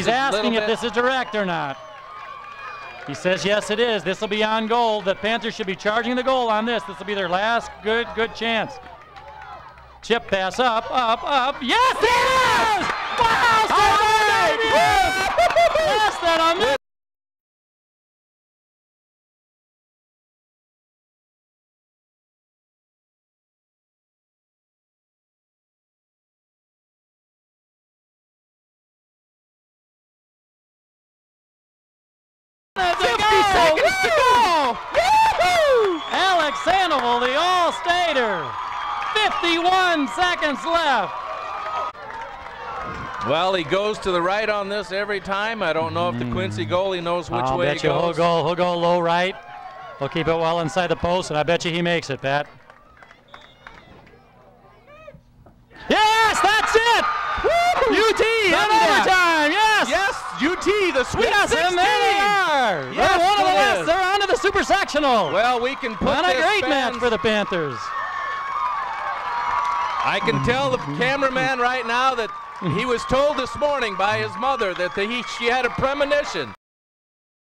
He's asking if this is direct or not. He says yes, it is. This will be on goal. The Panthers should be charging the goal on this. This will be their last good, good chance. Chip pass up, up, up. Yes, it is! Wow, That's a 50 goal! seconds to go! Woo! Alex Sandoval, the All-Stater. 51 seconds left. Well, he goes to the right on this every time. I don't know if the hmm. Quincy goalie knows which I'll way bet he you he'll goes. go, he'll go low right. He'll keep it well inside the post, and I bet you he makes it, Pat. Yes, that's it! UT in Done that. overtime, yes! Yes, UT, the Sweet Yes, 16. and there they are! Yes, they're one of the last, they're on to the Super Sectional. Well, we can put What a great match for the Panthers. I can tell the cameraman right now that he was told this morning by his mother that the, he, she had a premonition.